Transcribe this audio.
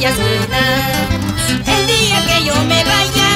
El día que yo me vaya